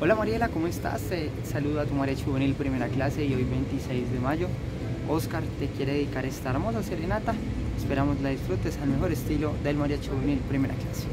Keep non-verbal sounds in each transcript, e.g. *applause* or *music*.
Hola Mariela, ¿cómo estás? Te saludo a tu Mariachi Juvenil Primera Clase y hoy 26 de mayo. Oscar te quiere dedicar esta hermosa serenata. Esperamos la disfrutes al mejor estilo del Mariachi Juvenil Primera Clase.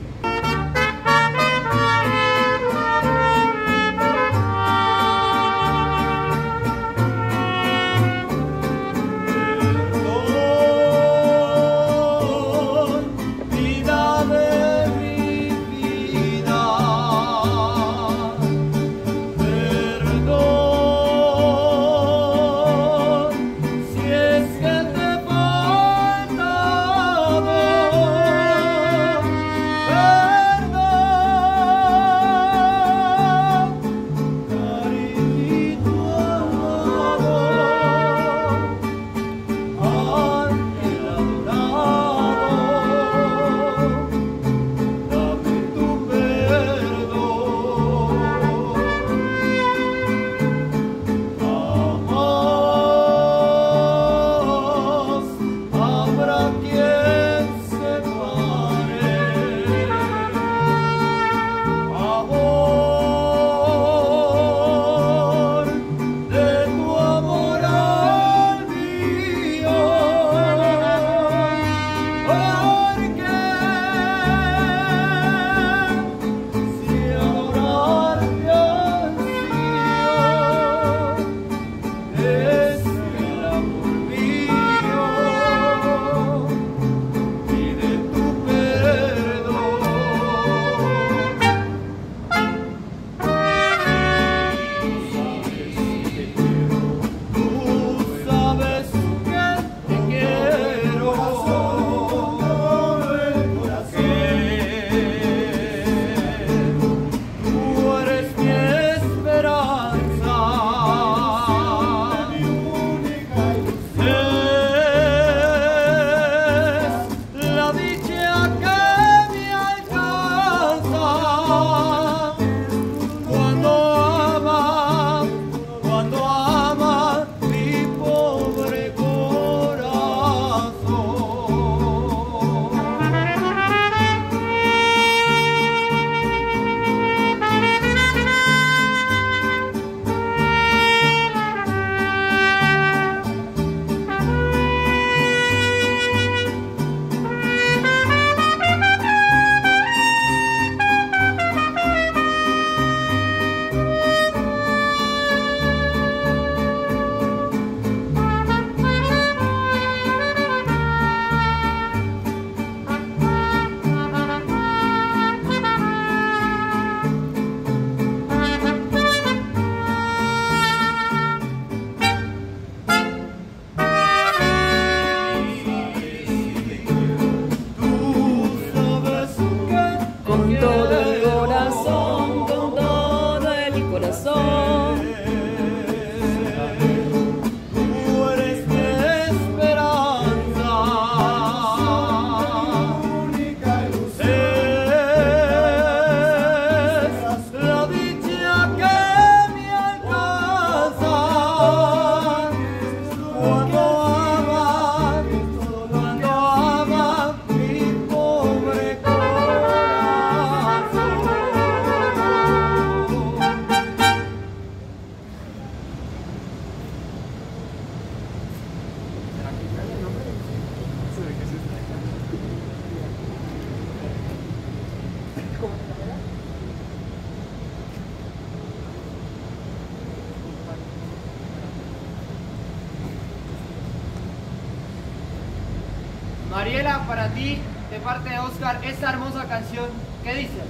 Para ti, de parte de Oscar, esta hermosa canción, ¿qué dices?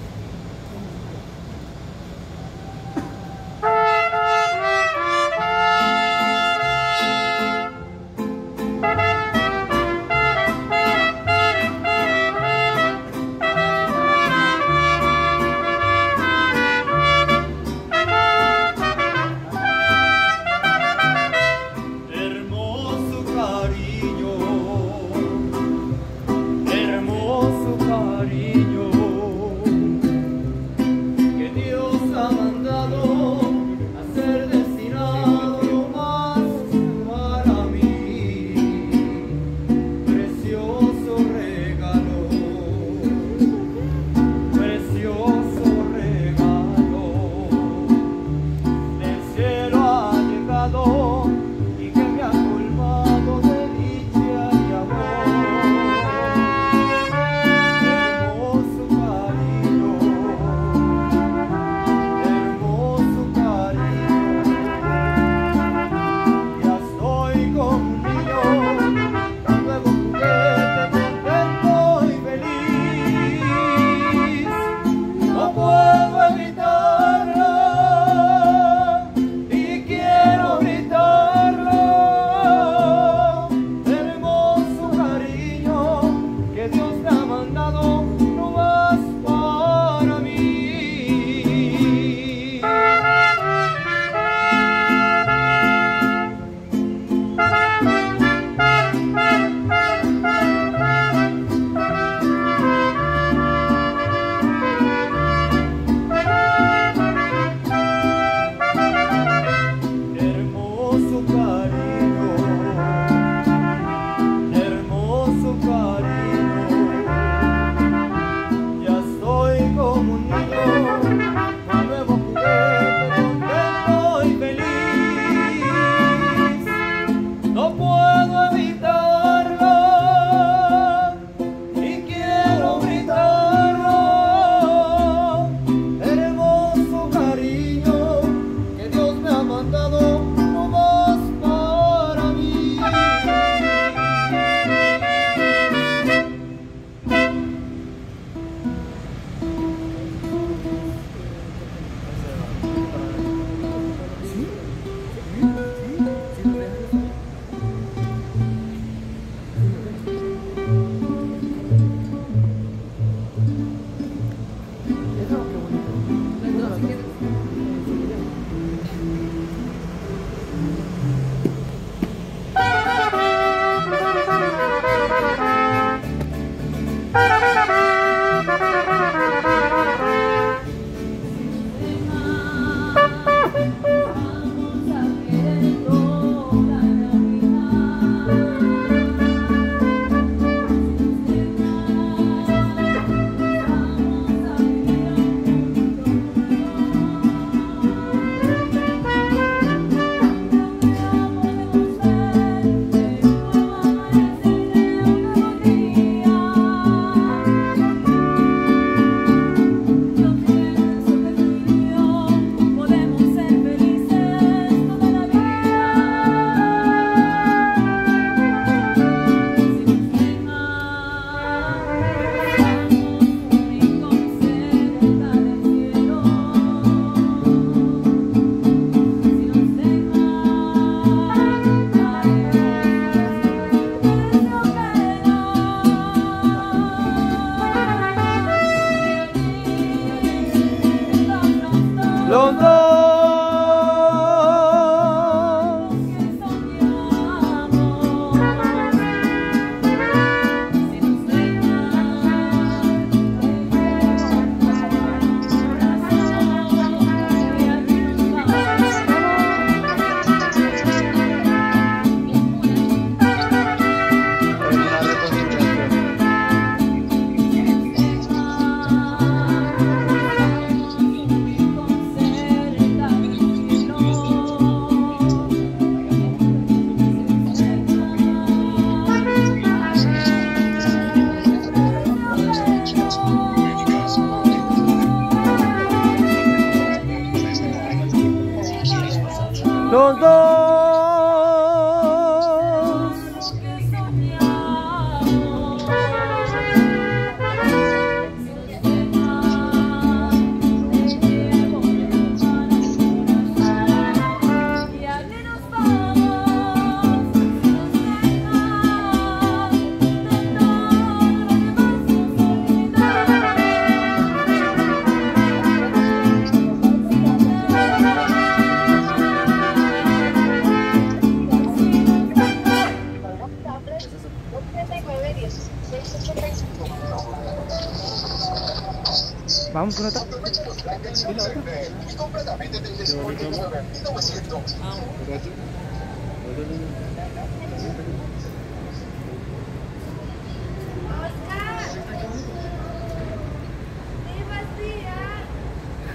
No, no.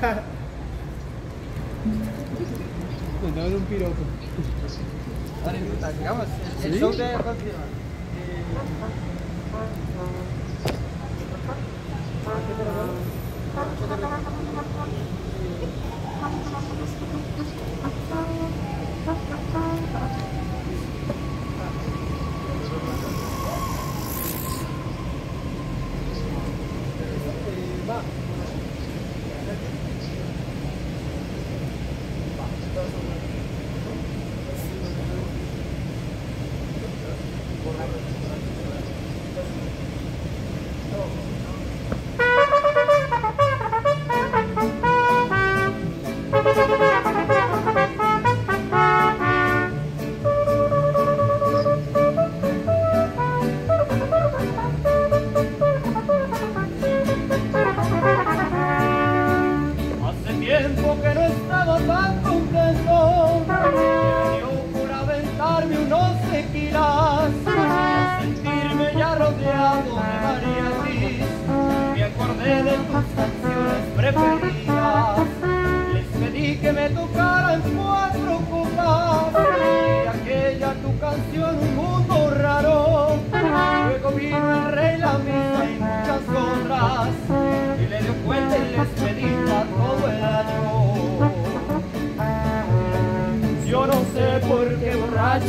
Não, um piroco Olha, tá, calma. Ele joga é vazio, mano.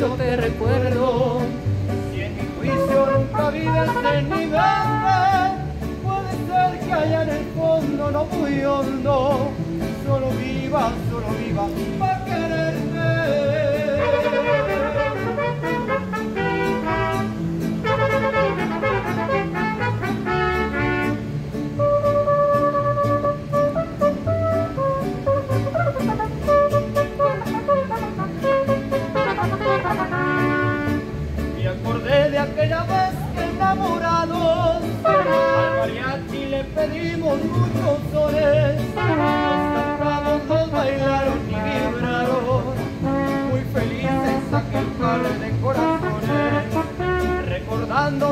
Borracho te recuerdo. Si en mi juicio nunca vives en mi mente, puede ser que allá en el fondo no muy hondo, solo viva, solo viva para quererte.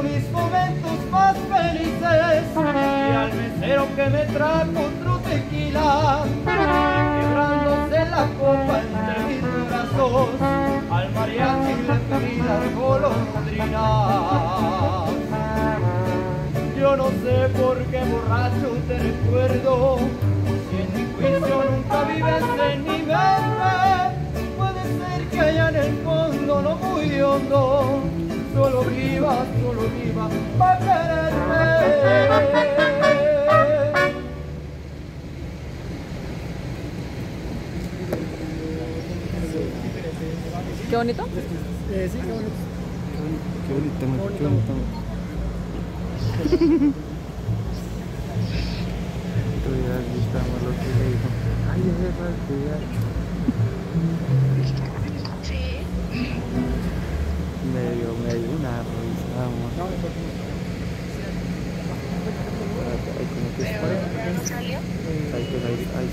Mis momentos más felices y al mesero que me trajo otro tequila, y quebrándose la copa entre mis brazos, al mariachi le pedí las golondrinas. Yo no sé por qué borracho te recuerdo, si en mi juicio nunca vives en mi mente, puede ser que allá en el fondo no muy hondo, solo viva, solo viva para quererme. Qué bonito. Eh, sí, qué bonito. Qué bonito, qué bonito. Tú ya तो यार जिसका मतलब कि नहीं आई है बस यार मेरी हो मेरी हो ना हो इस्लाम आई को किस पर आई को आई आई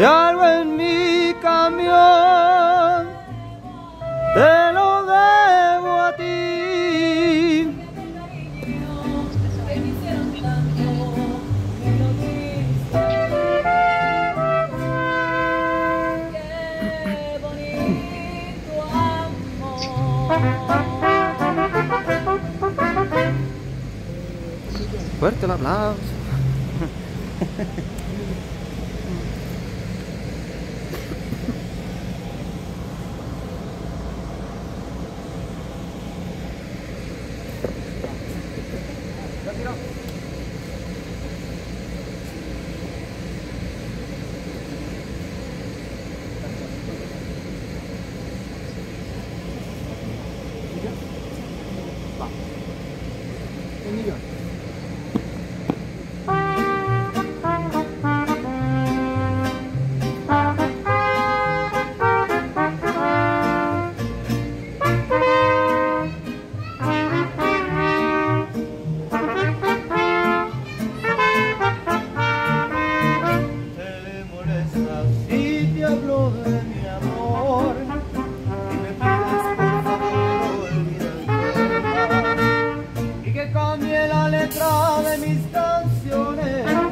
Si algo en mi camión, te lo debo a ti. Fuerte el aplauso. *laughs* nella letra de mis canciones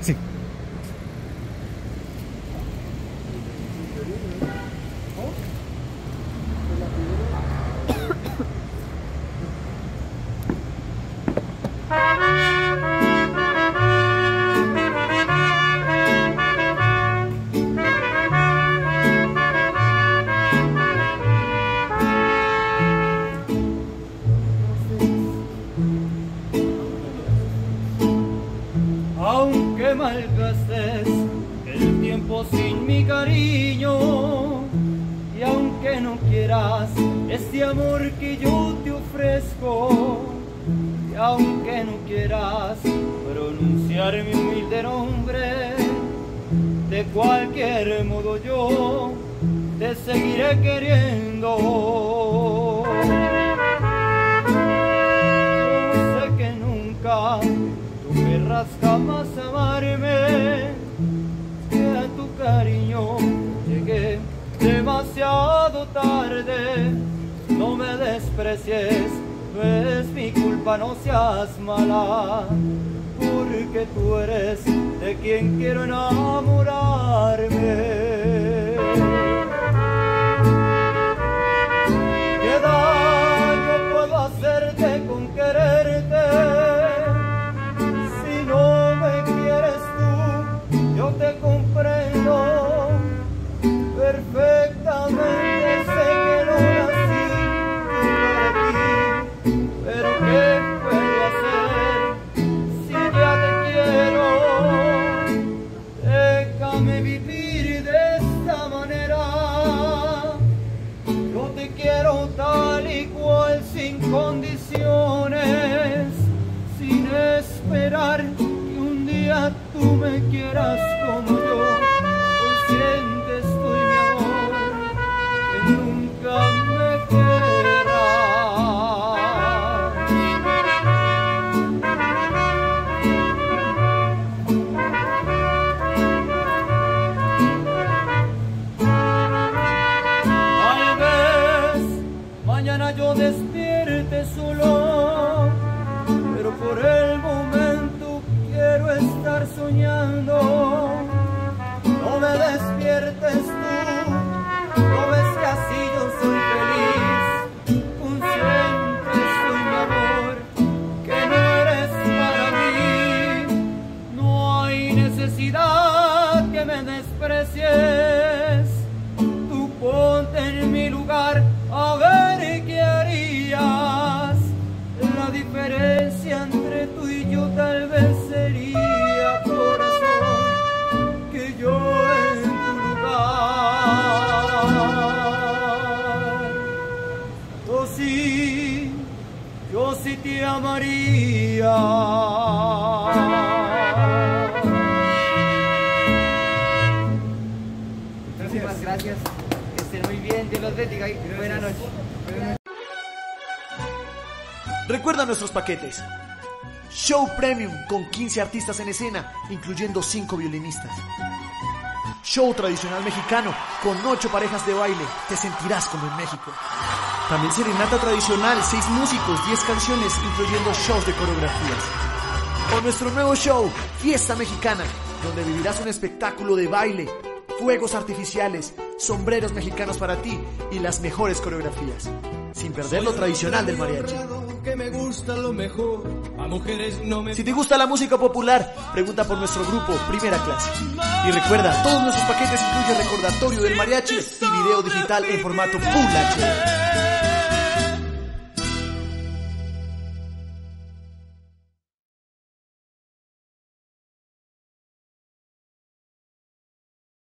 Sí. Sé que nunca tú querrás jamás amarme, que a tu cariño llegué demasiado tarde. No me desprecies, no es mi culpa, no seas mala, porque tú eres de quien quiero enamorarme. Puedo hacerte con quererte? Si no me quieres tú, yo te comprendo Show Premium con 15 artistas en escena, incluyendo 5 violinistas. Show tradicional mexicano con 8 parejas de baile, te sentirás como en México. También serenata tradicional, 6 músicos, 10 canciones, incluyendo shows de coreografías. O nuestro nuevo show, Fiesta Mexicana, donde vivirás un espectáculo de baile, fuegos artificiales, sombreros mexicanos para ti y las mejores coreografías. Sin perder lo tradicional del mariachi. Que me gusta lo mejor, a mujeres no me Si te gusta la música popular, pregunta por nuestro grupo Primera Clase. Y recuerda, todos nuestros paquetes incluyen recordatorio del mariachi y video digital en formato Full HD.